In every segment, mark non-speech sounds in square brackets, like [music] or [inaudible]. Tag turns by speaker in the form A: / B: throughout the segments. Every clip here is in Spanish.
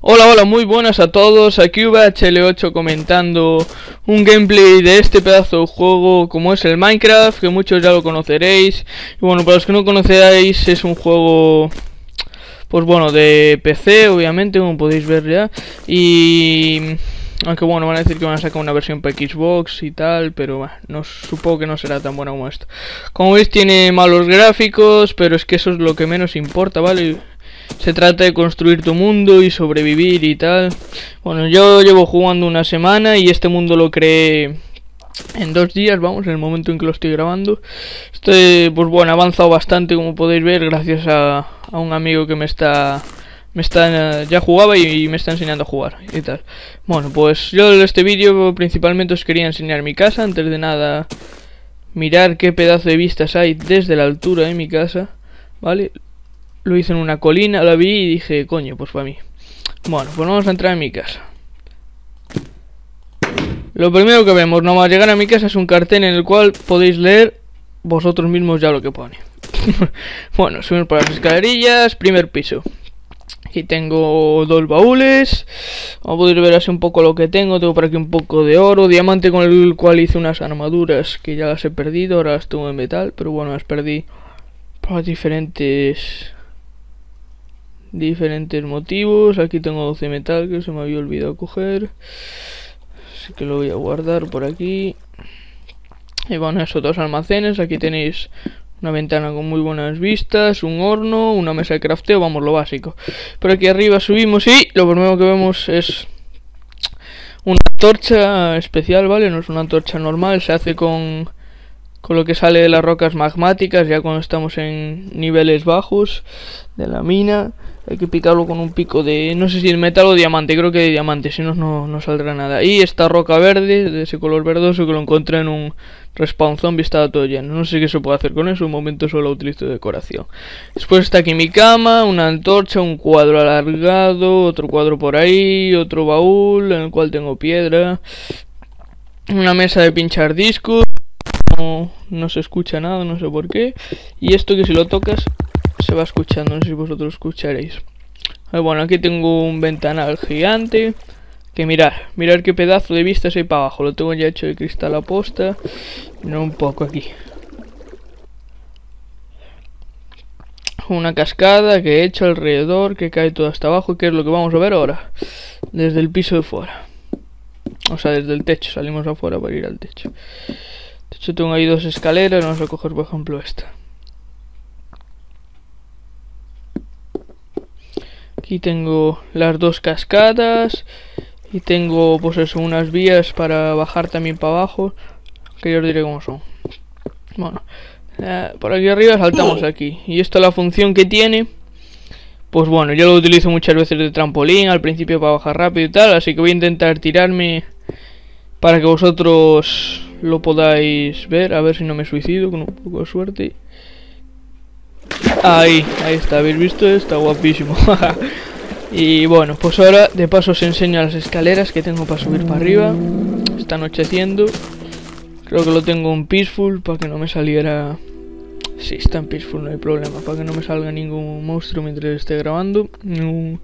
A: Hola, hola, muy buenas a todos, aquí VHL8 comentando un gameplay de este pedazo de juego como es el Minecraft, que muchos ya lo conoceréis. Y bueno, para los que no conocéis es un juego, pues bueno, de PC, obviamente, como podéis ver ya. Y... Aunque bueno, van a decir que van a sacar una versión para Xbox y tal, pero bueno, no, supongo que no será tan buena como esto. Como veis tiene malos gráficos, pero es que eso es lo que menos importa, ¿vale? Se trata de construir tu mundo y sobrevivir y tal. Bueno, yo llevo jugando una semana y este mundo lo creé en dos días, vamos, en el momento en que lo estoy grabando. Estoy, pues bueno, avanzado bastante, como podéis ver, gracias a, a un amigo que me está me está ya jugaba y, me está enseñando a jugar y tal. Bueno, pues yo en este vídeo principalmente os quería enseñar mi casa, antes de nada mirar qué pedazo de vistas hay desde la altura de mi casa, ¿vale? Lo hice en una colina, la vi y dije, coño, pues para mí. Bueno, pues vamos a entrar en mi casa. Lo primero que vemos, no a llegar a mi casa, es un cartel en el cual podéis leer vosotros mismos ya lo que pone. [laughs] bueno, subimos por las escalerillas, primer piso. Aquí tengo dos baúles. Vamos a poder ver así un poco lo que tengo. Tengo por aquí un poco de oro, diamante con el cual hice unas armaduras que ya las he perdido. Ahora las tengo en metal, pero bueno, las perdí por diferentes diferentes motivos. Aquí tengo 12 metal que se me había olvidado coger. Así que lo voy a guardar por aquí. Y bueno, eso, dos almacenes. Aquí tenéis una ventana con muy buenas vistas, un horno, una mesa de crafteo, vamos, lo básico. Por aquí arriba subimos y lo primero que vemos es una torcha especial, ¿vale? No es una antorcha normal, se hace con, con lo que sale de las rocas magmáticas, ya cuando estamos en niveles bajos de la mina. Hay que picarlo con un pico de... No sé si es metal o diamante, creo que de diamante, si no, no saldrá nada. Y esta roca verde, de ese color verdoso, que lo encontré en un respawn zombie, estaba todo lleno. No sé qué se puede hacer con eso, un momento solo utilizo de decoración. Después está aquí mi cama, una antorcha, un cuadro alargado, otro cuadro por ahí, otro baúl en el cual tengo piedra. Una mesa de pinchar discos. No, no se escucha nada, no sé por qué. Y esto que si lo tocas se va escuchando, no sé si vosotros escucharéis. Eh, bueno, aquí tengo un ventanal gigante. Que mirar, mirar qué pedazo de vistas hay para abajo. Lo tengo ya hecho de cristal a posta. Mirar un poco aquí. Una cascada que he hecho alrededor, que cae todo hasta abajo, que es lo que vamos a ver ahora. Desde el piso de fuera. O sea, desde el techo. Salimos afuera para ir al techo. De hecho, tengo ahí dos escaleras. Vamos a coger, por ejemplo, esta. Aquí tengo las dos cascadas. Y tengo pues eso, unas vías para bajar también para abajo. Que yo os diré cómo son. Bueno, eh, por aquí arriba saltamos aquí. Y esto la función que tiene. Pues bueno, yo lo utilizo muchas veces de trampolín al principio para bajar rápido y tal. Así que voy a intentar tirarme para que vosotros lo podáis ver. A ver si no me suicido con un poco de suerte. Ahí, ahí está, ¿habéis visto? Está guapísimo. [laughs] y bueno, pues ahora de paso os enseño las escaleras que tengo para subir para arriba. Está anocheciendo. Creo que lo tengo en peaceful para que no me saliera... Sí, está en peaceful, no hay problema. Para que no me salga ningún monstruo mientras esté grabando. Ningún,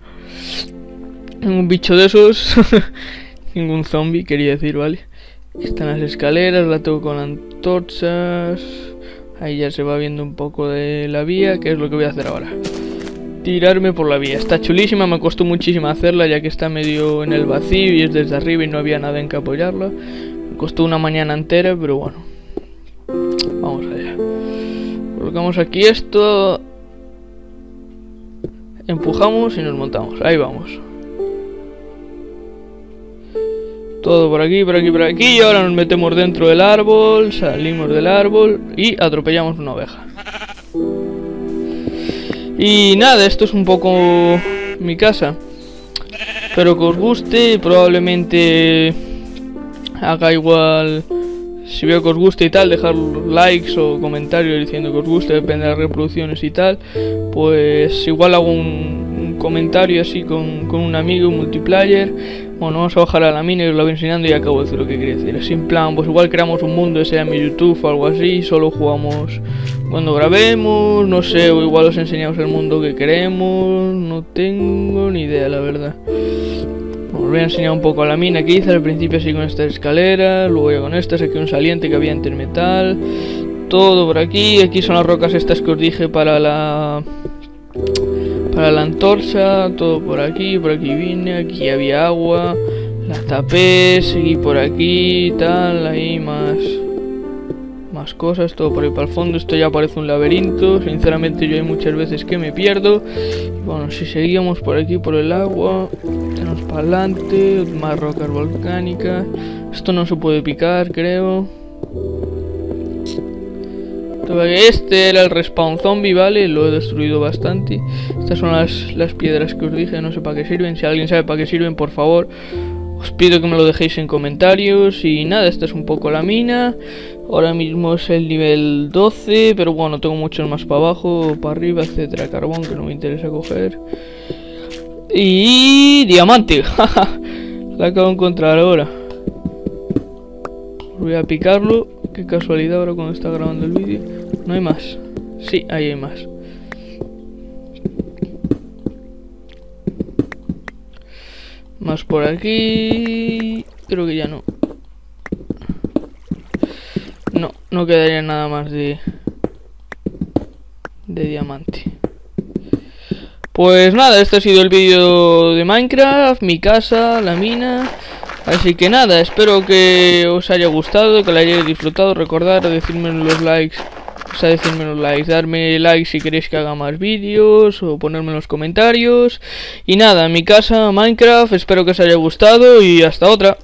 A: ningún bicho de esos. [laughs] ningún zombie, quería decir, ¿vale? Están las escaleras, la tengo con antorchas... Ahí ya se va viendo un poco de la vía, que es lo que voy a hacer ahora. Tirarme por la vía. Está chulísima, me costó muchísimo hacerla ya que está medio en el vacío y es desde arriba y no había nada en que apoyarla. Me costó una mañana entera, pero bueno. Vamos allá. Colocamos aquí esto. Empujamos y nos montamos. Ahí vamos. Todo por aquí, por aquí, por aquí. Y ahora nos metemos dentro del árbol, salimos del árbol y atropellamos una oveja. Y nada, esto es un poco mi casa. Espero que os guste, probablemente haga igual... Si veo que os guste y tal, dejar likes o comentarios diciendo que os guste, depende de las reproducciones y tal. Pues igual hago un comentario así con, con un amigo, un multiplayer. Bueno, vamos a bajar a la mina y os lo voy enseñando y acabo de decir lo que quería decir. Así en plan, pues igual creamos un mundo, ese en mi YouTube o algo así, solo jugamos cuando grabemos, no sé, o igual os enseñamos el mundo que queremos, no tengo ni idea, la verdad. Os voy a enseñar un poco a la mina que hice al principio así con esta escalera, luego ya con esta, aquí un saliente que había entre metal, todo por aquí, aquí son las rocas estas que os dije para la para la antorcha, todo por aquí, por aquí vine, aquí había agua, la tapé, seguí por aquí, tal, ahí más más cosas, todo por ahí para el fondo, esto ya parece un laberinto, sinceramente yo hay muchas veces que me pierdo, bueno, si seguíamos por aquí por el agua, tenemos para adelante, más rocas volcánicas, esto no se puede picar creo, este era el respawn zombie, ¿vale? Lo he destruido bastante. Estas son las, las piedras que os dije, no sé para qué sirven. Si alguien sabe para qué sirven, por favor, os pido que me lo dejéis en comentarios. Y nada, esta es un poco la mina. Ahora mismo es el nivel 12, pero bueno, tengo muchos más para abajo, para arriba, etcétera. Carbón que no me interesa coger. Y diamante, [laughs] la acabo de encontrar ahora. Voy a picarlo. Qué casualidad ahora cuando está grabando el vídeo. No hay más. Sí, ahí hay más. Más por aquí. Creo que ya no. No, no quedaría nada más de... De diamante. Pues nada, este ha sido el vídeo de Minecraft, mi casa, la mina... Así que nada, espero que os haya gustado, que lo hayáis disfrutado. Recordad decirme los likes, o sea, decirme los likes, darme like si queréis que haga más vídeos o ponerme en los comentarios. Y nada, mi casa, Minecraft, espero que os haya gustado y hasta otra.